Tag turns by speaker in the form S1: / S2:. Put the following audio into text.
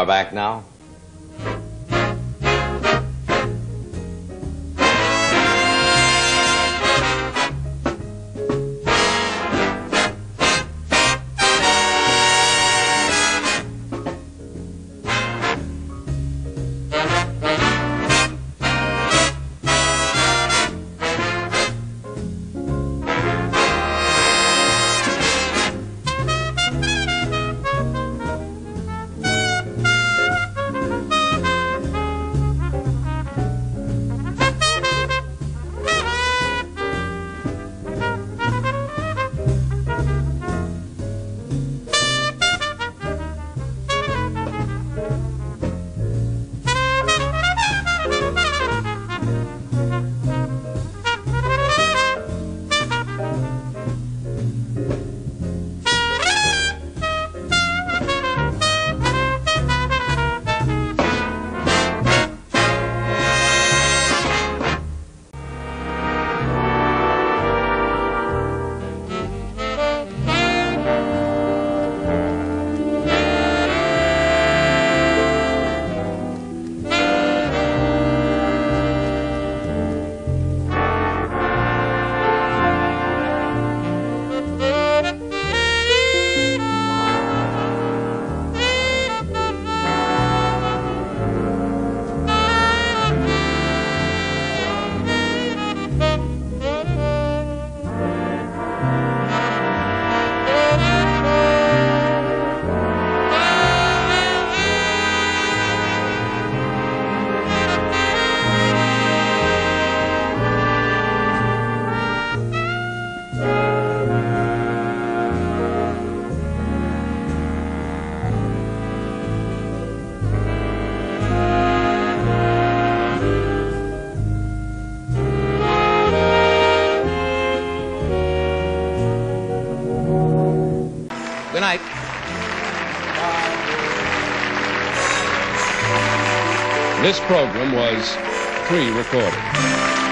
S1: are back now.
S2: This program was pre recorded.